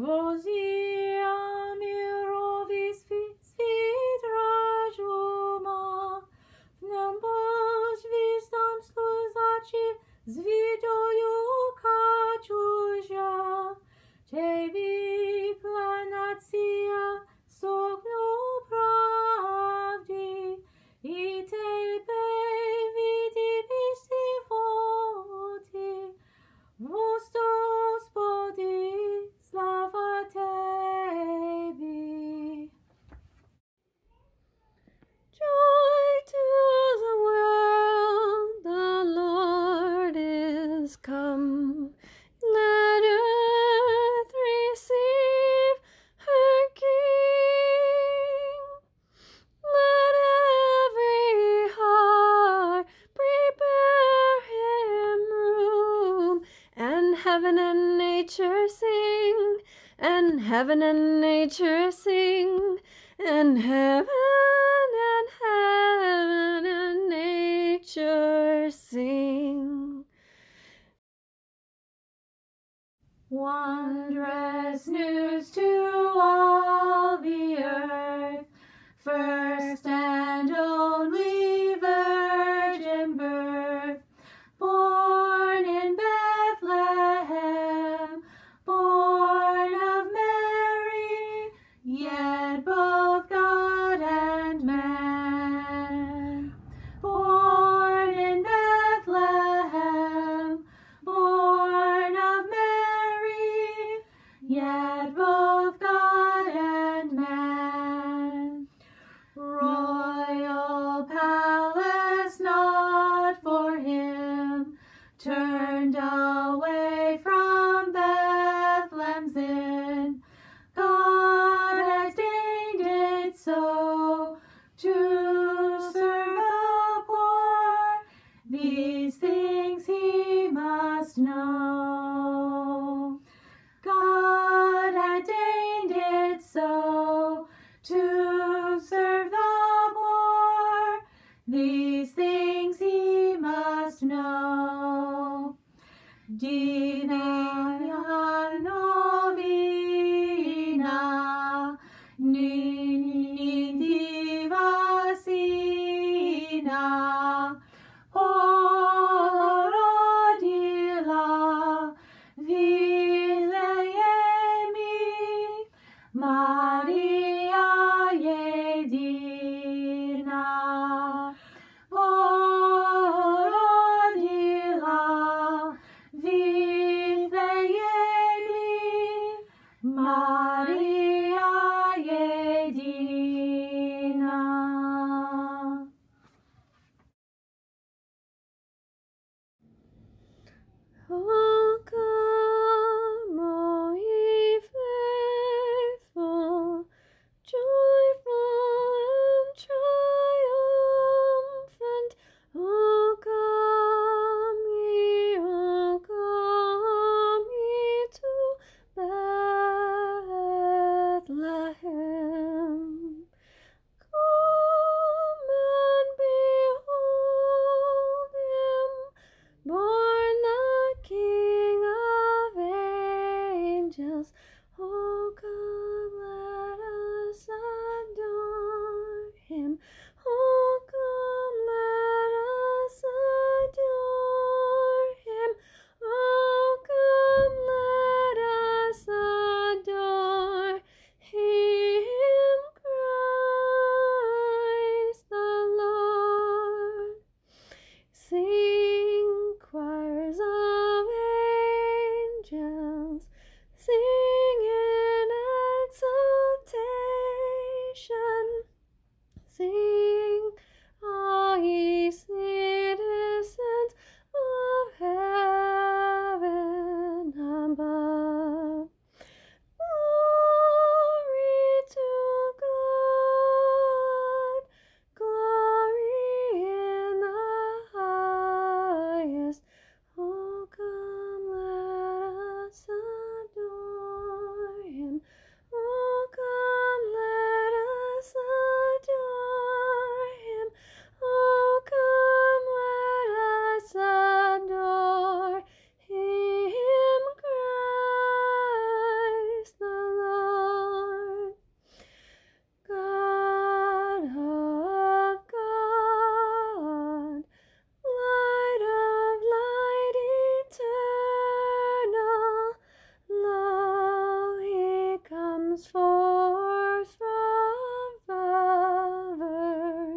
Rosie and heaven and nature sing, and heaven and heaven and nature sing. Wondrous news to all the earth, first snow.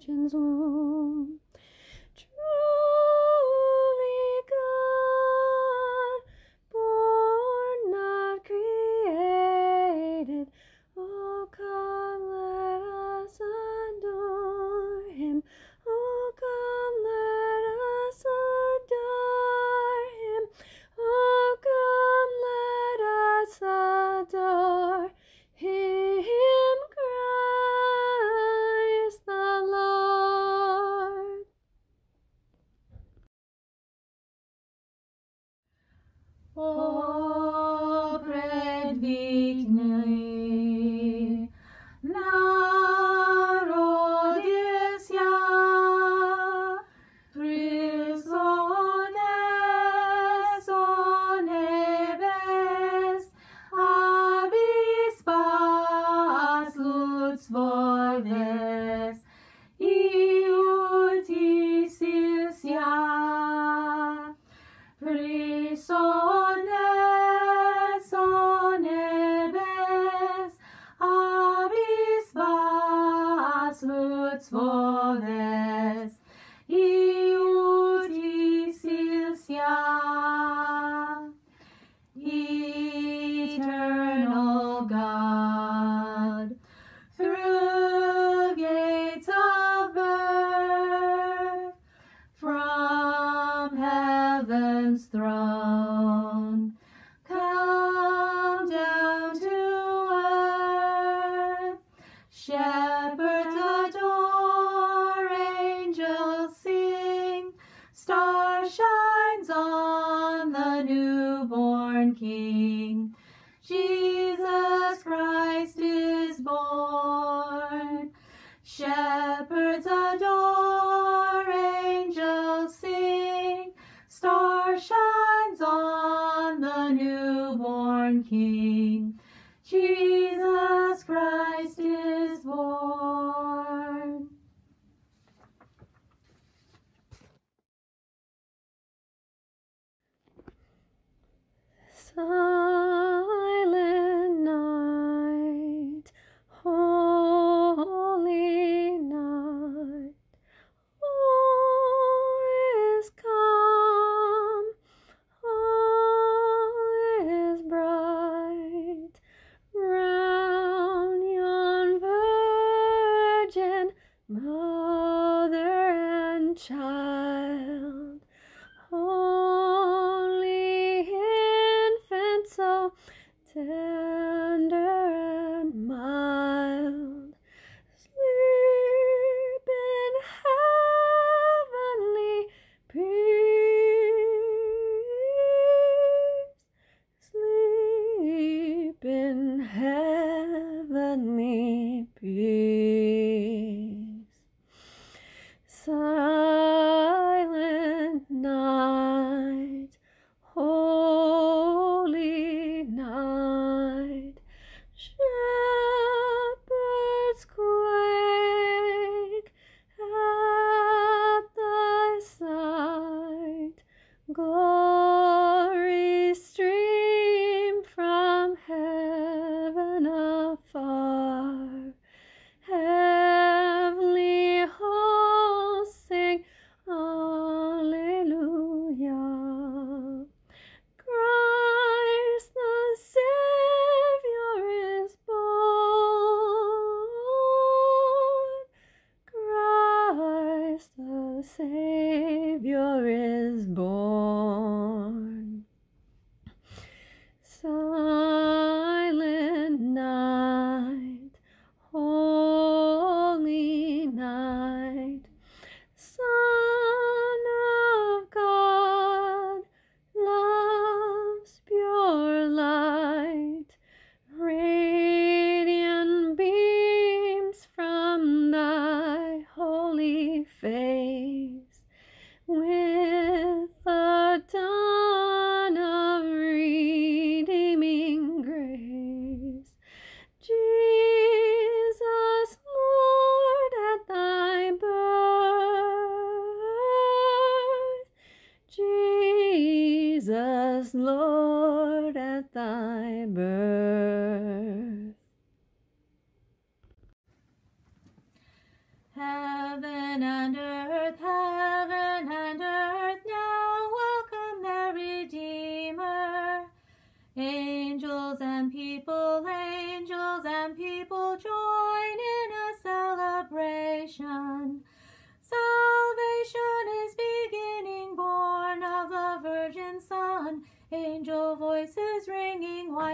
Trên. als Silent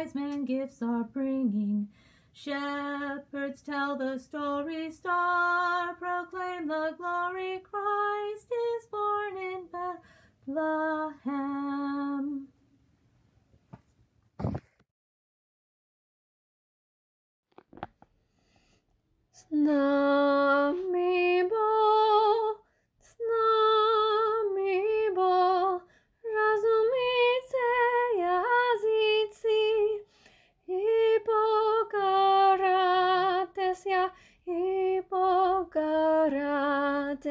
wise men gifts are bringing. Shepherds tell the story, star proclaim the glory. Christ is born in Bethlehem. Z nami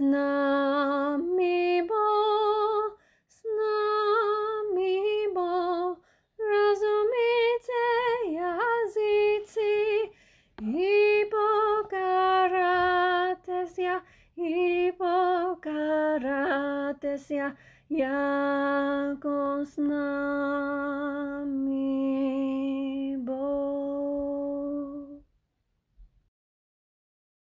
Z nami Bo, z nami Bo, rozumicie jazycy i pokarates ja, i pokarates ja, jako z nami